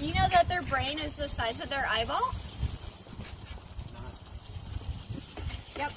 You know that their brain is the size of their eyeball? Yep.